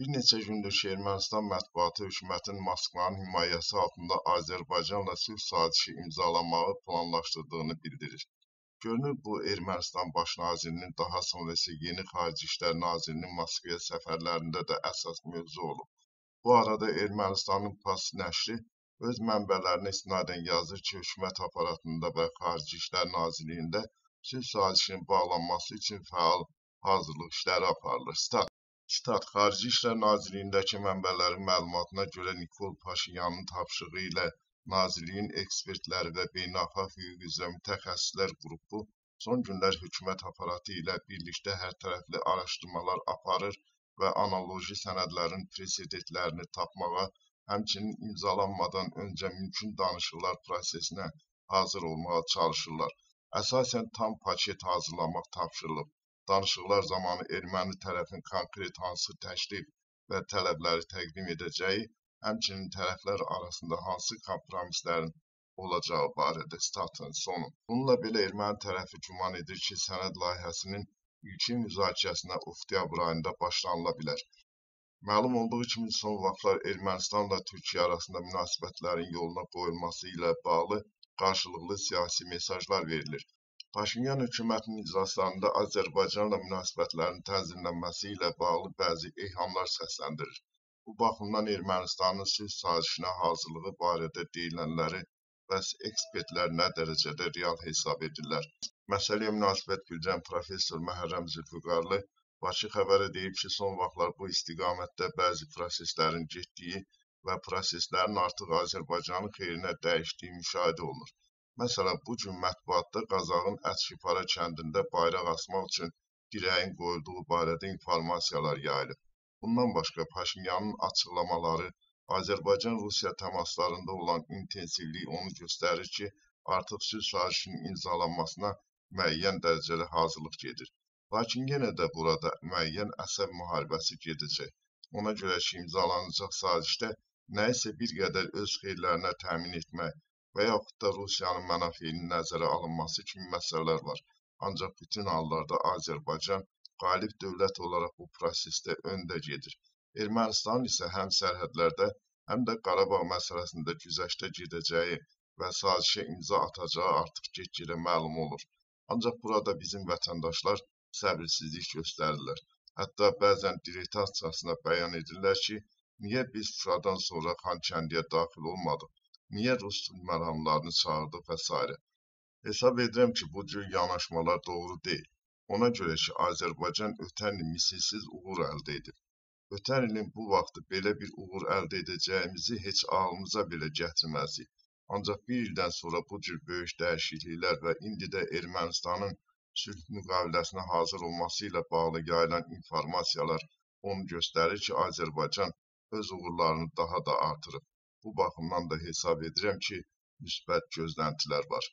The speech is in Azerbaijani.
Bir neçə gündür ki, Ermənistan mətbuatı hökumətin Moskvanın himayəsi altında Azərbaycanla sülh sazişi imzalamağı planlaşdırdığını bildirir. Görünür, bu Ermənistan baş nazirinin daha sonra isə yeni Xarici İşlər Nazirinin Moskvaya səfərlərində də əsas mövzu olub. Bu arada Ermənistanın PAS nəşri öz mənbələrinə istinadən yazır ki, hökumət aparatında və Xarici İşlər Nazirliyində sülh sazişinin bağlanması üçün fəal hazırlıq işləri aparılır. Stat Xarici İşlər Nazirliyindəki mənbələrin məlumatına görə Nikol Paşinyanın tapşırığı ilə Nazirliyin ekspertləri və beynəlxalq hüquq üzrə mütəxəssislər qrupu son günlər hökumət aparatı ilə birlikdə hərtərəfli araşdırmalar aparır və analoji sənədlərin presedentlərini tapmağa, həmçinin imzalanmadan öncə mümkün danışıqlar prosesinə hazır olmağa çalışırlar. Əsasən tam paket hazırlamaq tapşırılıb danışıqlar zamanı erməni tərəfin konkret hansı təklif və tələbləri təqdim edəcəyi, həmçinin tərəflər arasında hansı kompromislərin olacağı barədə statın sonu. Bununla belə erməni tərəfi güman edir ki, sənəd layihəsinin ilkin müzakirəsinə oktyabr ayında başlanıla bilər. Məlum olduğu kimi son vaxtlar Ermənistanla Türkiyə arasında münasibətlərin yoluna qoyulması ilə bağlı qarşılıqlı siyasi mesajlar verilir. Paşinyan hökumətinin iclaslarında Azərbaycanla münasibətlərin tənzimlənməsi ilə bağlı bəzi eyhamlar səsləndirir. Bu baxımdan Ermənistanın sülh sazişinə hazırlığı barədə deyilənləri bəs ekspertlər nə dərəcədə real hesab edirlər? Məsələyə münasibət bildirən professor Məhərrəm Zülfüqarlı Bakı xəbərə deyib ki, son vaxtlar bu istiqamətdə bəzi proseslərin getdiyi və proseslərin artıq Azərbaycanın xeyrinə dəyişdiyi müşahidə olunur. Məsələn, bu gün mətbuatda Qazaxın Ətşipara kəndində bayraq asmaq üçün dirəyin qoyulduğu barədə informasiyalar yayılıb. Bundan başqa Paşinyanın açıqlamaları Azərbaycan-Rusiya təmaslarında olan intensivlik onu göstərir ki, artıq sülh sazişinin imzalanmasına müəyyən dərəcədə hazırlıq gedir. Lakin yenə də burada müəyyən əsəb müharibəsi gedəcək. Ona görə ki, imzalanacaq sazişdə nə isə bir qədər öz xeyirlərinə təmin etmək, və yaxud da Rusiyanın mənafeyinin nəzərə alınması kimi məsələlər var. Ancaq bütün hallarda Azərbaycan qalib dövlət olaraq bu prosesdə öndə gedir. Ermənistan isə həm sərhədlərdə, həm də Qarabağ məsələsində güzəştə gedəcəyi və sazişə imza atacağı artıq get-gedə məlum olur. Ancaq burada bizim vətəndaşlar səbirsizlik göstərirlər. Hətta bəzən direttasiyasına bəyan edirlər ki, niyə biz Şuşadan sonra Xankəndiyə daxil olmadıq? Niyə rus məramlarını çağırdıq və s. Hesab edirəm ki, bu cür yanaşmalar doğru deyil. Ona görə ki, Azərbaycan ötən il misilsiz uğur əldə edib. Ötən ilin bu vaxtı belə bir uğur əldə edəcəyimizi heç ağlımıza belə gətirməzdik. Ancaq bir ildən sonra bu cür böyük dəyişikliklər və indi də Ermənistanın sülh müqaviləsinə hazır olması ilə bağlı yayılan informasiyalar onu göstərir ki, Azərbaycan öz uğurlarını daha da artırıb. Bu baxımdan da hesab edirəm ki, müsbət gözləntilər var.